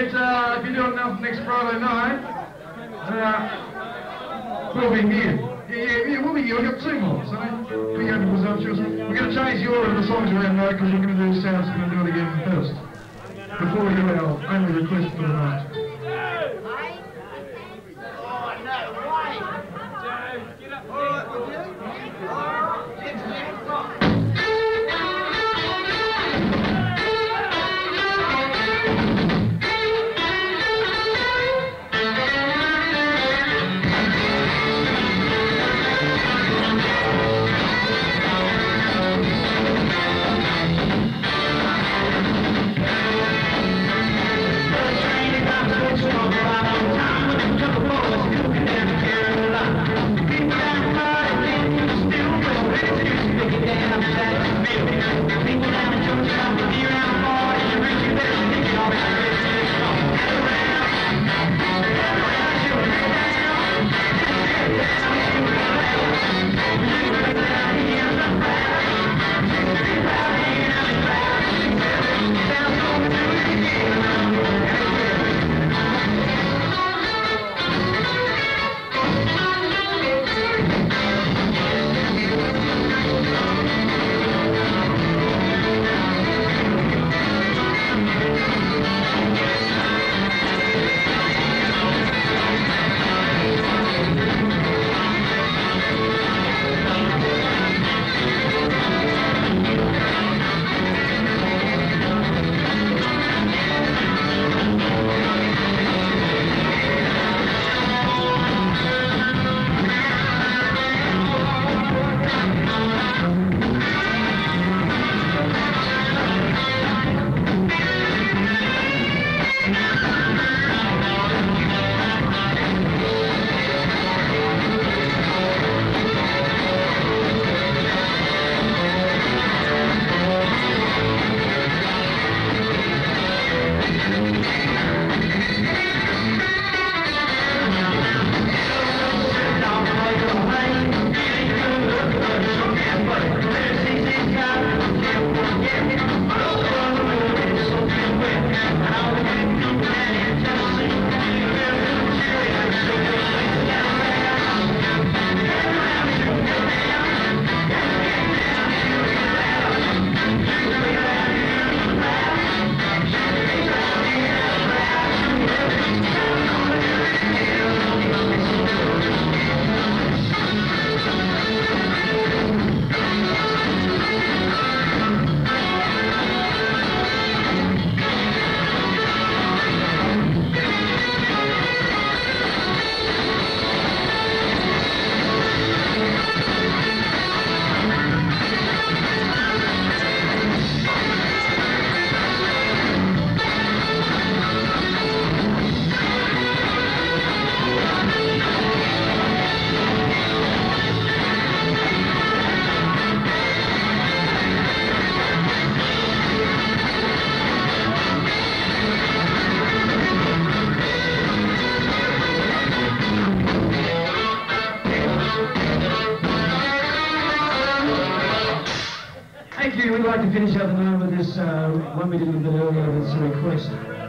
forget, uh, if you're doing enough next Friday night, uh, we'll be here. Yeah, yeah, yeah, we'll be here. We've got two more, so be presumptuous. We're going to change the order of the songs around though, because we're going to do South's going to do it again first. Before we do our only request for the night. We'd like to finish up the night with this uh, one we did a bit earlier. It's a request.